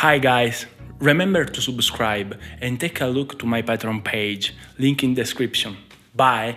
Hi guys, remember to subscribe and take a look to my Patreon page, link in description. Bye!